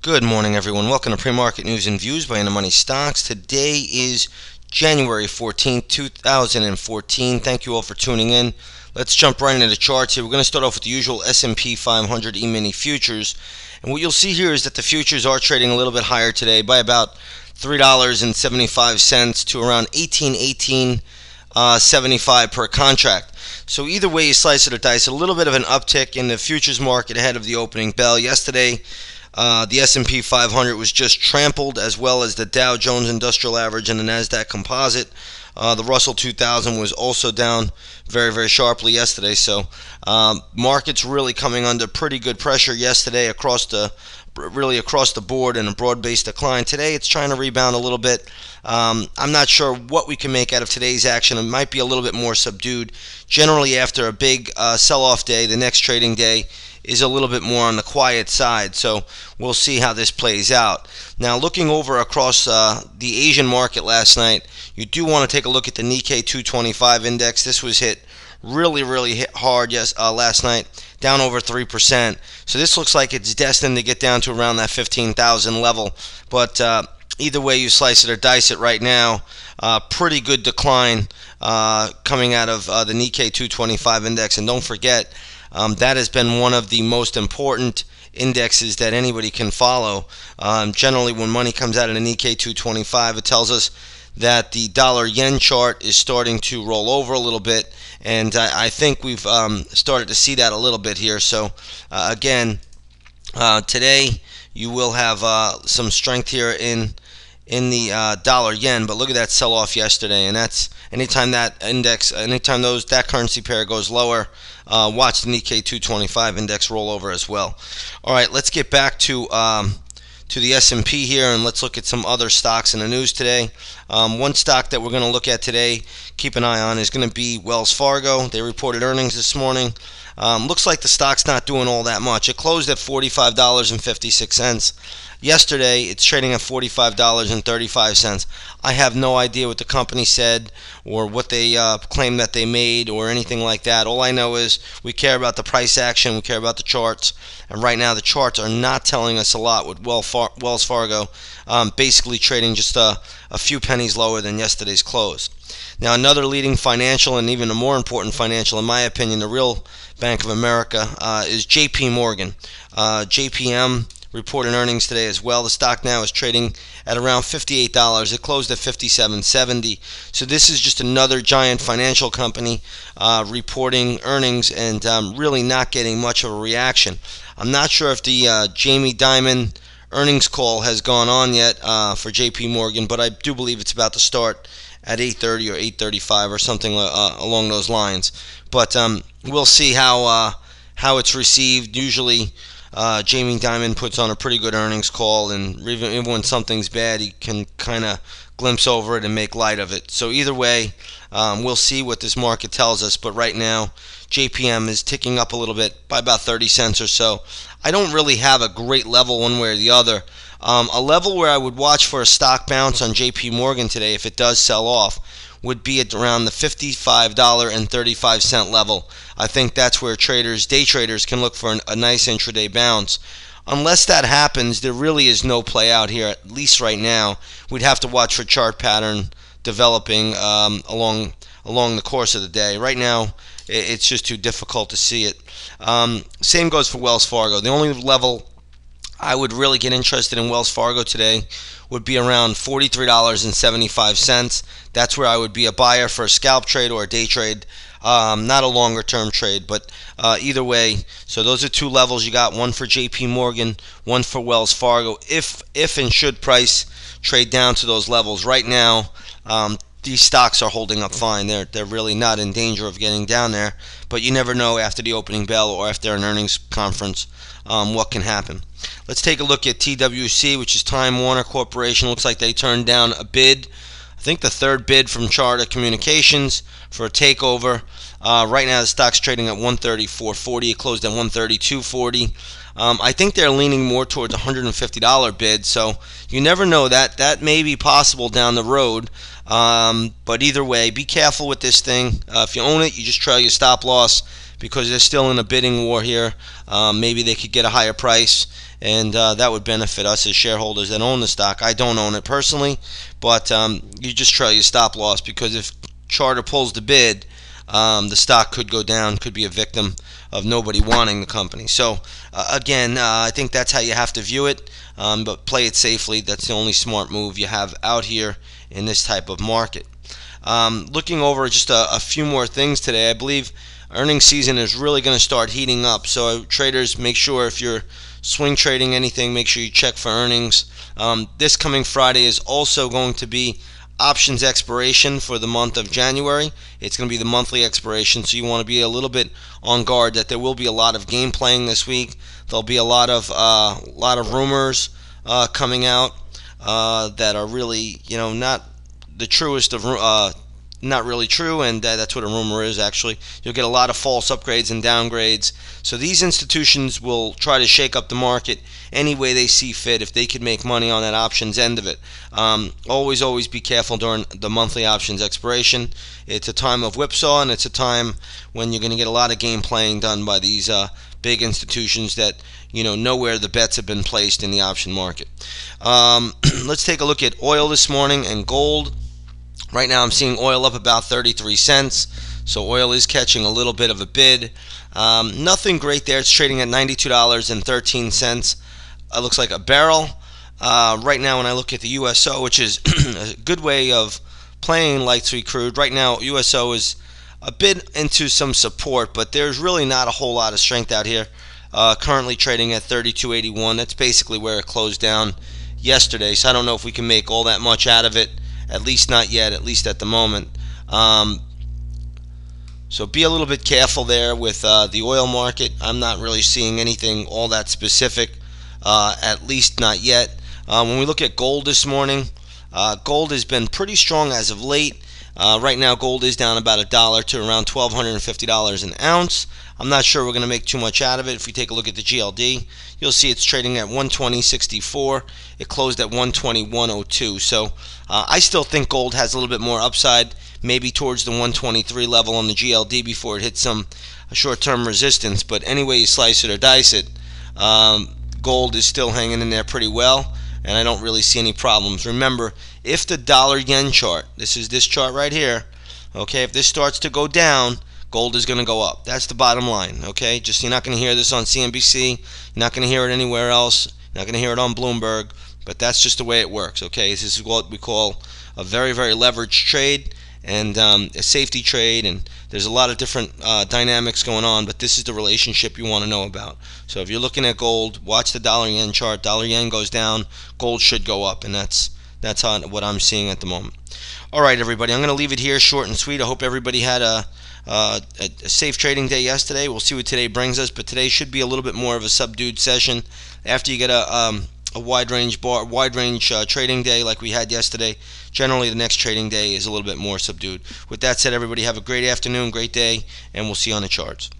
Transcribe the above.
Good morning, everyone. Welcome to Pre-Market News and Views by In the Money Stocks. Today is January 14th, 2014. Thank you all for tuning in. Let's jump right into the charts here. We're going to start off with the usual S&P 500 E-mini futures. And what you'll see here is that the futures are trading a little bit higher today by about $3.75 to around 18, uh, 75 per contract. So either way you slice it or dice, a little bit of an uptick in the futures market ahead of the opening bell. Yesterday, uh, the S&P 500 was just trampled, as well as the Dow Jones Industrial Average and the Nasdaq Composite. Uh, the Russell 2000 was also down very, very sharply yesterday. So, um, markets really coming under pretty good pressure yesterday across the really across the board and a broad-based decline. Today, it's trying to rebound a little bit. Um, I'm not sure what we can make out of today's action. It might be a little bit more subdued. Generally, after a big uh, sell-off day, the next trading day is a little bit more on the quiet side. So we'll see how this plays out. Now, looking over across uh, the Asian market last night, you do want to take a look at the Nikkei 225 index. This was hit really, really hit hard yes uh, last night, down over three percent. So this looks like it's destined to get down to around that 15,000 level. But uh, either way you slice it or dice it right now, uh, pretty good decline uh, coming out of uh, the Nikkei 225 index. And don't forget, um, that has been one of the most important indexes that anybody can follow. Um, generally, when money comes out of a Nikkei 225, it tells us that the dollar yen chart is starting to roll over a little bit, and I, I think we've um, started to see that a little bit here. So, uh, again, uh, today you will have uh, some strength here in in the uh, dollar yen, but look at that sell off yesterday, and that's anytime that index, anytime those that currency pair goes lower, uh, watch the Nikkei 225 index roll over as well. All right, let's get back to um, to the S&P here, and let's look at some other stocks in the news today. Um, one stock that we're going to look at today, keep an eye on, is going to be Wells Fargo. They reported earnings this morning. Um, looks like the stock's not doing all that much. It closed at $45.56. Yesterday, it's trading at $45.35. I have no idea what the company said or what they uh, claim that they made or anything like that. All I know is we care about the price action, we care about the charts, and right now the charts are not telling us a lot with Wells Fargo um, basically trading just a, a few pennies lower than yesterday's close. Now, another leading financial and even a more important financial, in my opinion, the real Bank of America, uh, is JP Morgan. Uh, JPM reported earnings today as well. The stock now is trading at around $58. It closed at 57.70. So this is just another giant financial company uh, reporting earnings and um, really not getting much of a reaction. I'm not sure if the uh, Jamie Dimon earnings call has gone on yet uh, for J.P. Morgan, but I do believe it's about to start at 8:30 or 8:35 or something uh, along those lines. But um, we'll see how uh, how it's received. Usually, uh, Jamie Dimon puts on a pretty good earnings call, and even, when something's bad, he can kind of glimpse over it and make light of it. So either way, um, we'll see what this market tells us. But right now, JPM is ticking up a little bit by about 30 cents or so. I don't really have a great level one way or the other. Um, a level where I would watch for a stock bounce on JP Morgan today if it does sell off would be at around the $55.35 level. I think that's where traders, day traders, can look for an, a nice intraday bounce. Unless that happens, there really is no play out here, at least right now. We'd have to watch for chart pattern developing um, along along the course of the day. Right now, it's just too difficult to see it. Um, same goes for Wells Fargo. The only level I would really get interested in Wells Fargo today would be around $43.75. That's where I would be a buyer for a scalp trade or a day trade. Um, not a longer term trade, but uh, either way. So those are two levels you got: one for J.P. Morgan, one for Wells Fargo. If if and should price trade down to those levels right now, um, these stocks are holding up fine. They're they're really not in danger of getting down there. But you never know after the opening bell or after an earnings conference um, what can happen. Let's take a look at TWC, which is Time Warner Corporation. Looks like they turned down a bid. I think the third bid from Charter Communications for a takeover. Uh, right now, the stock's trading at 134.40. It closed at 132.40. Um, I think they're leaning more towards a $150 bid, so you never know that that may be possible down the road. Um, but either way, be careful with this thing. Uh, if you own it, you just trail your stop loss because they're still in a bidding war here. Um, maybe they could get a higher price, and uh, that would benefit us as shareholders that own the stock. I don't own it personally, but um, you just trail your stop loss because if Charter pulls the bid, um, the stock could go down, could be a victim of nobody wanting the company. So, uh, again, uh, I think that's how you have to view it, um, but play it safely. That's the only smart move you have out here in this type of market. Um, looking over just a, a, few more things today, I believe earnings season is really going to start heating up. So, traders, make sure if you're swing trading anything, make sure you check for earnings. Um, this coming Friday is also going to be options expiration for the month of January. It's going to be the monthly expiration, so you want to be a little bit on guard that there will be a lot of game playing this week. There'll be a lot of uh, lot of rumors uh, coming out uh, that are really, you know, not the truest of uh, not really true, and uh, that's what a rumor is actually. You'll get a lot of false upgrades and downgrades. So these institutions will try to shake up the market any way they see fit if they could make money on that options end of it. Um, always, always be careful during the monthly options expiration. It's a time of whipsaw, and it's a time when you're going to get a lot of game playing done by these uh, big institutions that you know know where the bets have been placed in the option market. Um, let's take a look at oil this morning and gold. Right now, I'm seeing oil up about 33 cents. So oil is catching a little bit of a bid. Um, nothing great there. It's trading at $92.13. It looks like a barrel. Uh, right now, when I look at the USO, which is a good way of playing light sweet crude, right now USO is a bit into some support, but there's really not a whole lot of strength out here. Uh, currently trading at 32.81. That's basically where it closed down yesterday. So I don't know if we can make all that much out of it. At least not yet, at least at the moment. Um, so be a little bit careful there with uh, the oil market. I'm not really seeing anything all that specific, uh, at least not yet. Uh, when we look at gold this morning, uh, gold has been pretty strong as of late. Uh, right now, gold is down about a dollar to around $1,250 an ounce. I'm not sure we're going to make too much out of it. If we take a look at the GLD, you'll see it's trading at 120.64. It closed at 121.02. So uh, I still think gold has a little bit more upside, maybe towards the 123 level on the GLD before it hits some short-term resistance. But anyway you slice it or dice it, um, gold is still hanging in there pretty well and I don't really see any problems. Remember, if the dollar yen chart, this is this chart right here, okay, if this starts to go down, gold is going to go up. That's the bottom line, okay? Just you're not going to hear this on CNBC, you're not going to hear it anywhere else, you're not going to hear it on Bloomberg, but that's just the way it works, okay? This is what we call a very, very leveraged trade and um, a safety trade, and there's a lot of different uh, dynamics going on, but this is the relationship you want to know about. So if you're looking at gold, watch the dollar yen chart. Dollar yen goes down, gold should go up, and that's that's what I'm seeing at the moment. All right, everybody, I'm going to leave it here, short and sweet. I hope everybody had a, uh, a, a safe trading day yesterday. We'll see what today brings us, but today should be a little bit more of a subdued session. After you get a um, a wide range bar, wide range uh, trading day like we had yesterday. Generally, the next trading day is a little bit more subdued. With that said, everybody have a great afternoon, great day, and we'll see you on the charts.